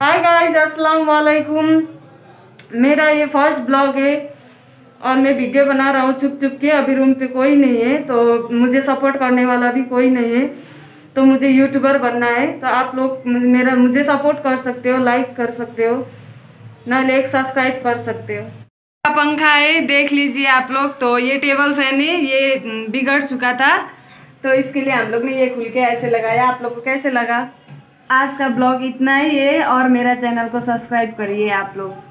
Hi guys अस्सलाम वालेकुम मेरा ये फ़र्स्ट ब्लॉग है और मैं वीडियो बना रहा हूँ चुप चुप के, अभी रूम पे कोई नहीं है तो मुझे सपोर्ट करने वाला भी कोई नहीं है तो मुझे यूट्यूबर बनना है तो आप लोग मेरा, मुझे सपोर्ट कर सकते हो लाइक कर सकते हो, नाले एक सब्सक्राइब कर सकते हो। पंखा है, देख लीजिए आप लोग तो ये टेबल फ़ैन है, ये बिगड़ चुका था तो इसके लिए हम लोग ने ये खुल के ऐसे लगाया, आप लोग को कैसे लगा? आज का ब्लॉग इतना ही है और मेरा चैनल को सब्सक्राइब करिए आप लोग।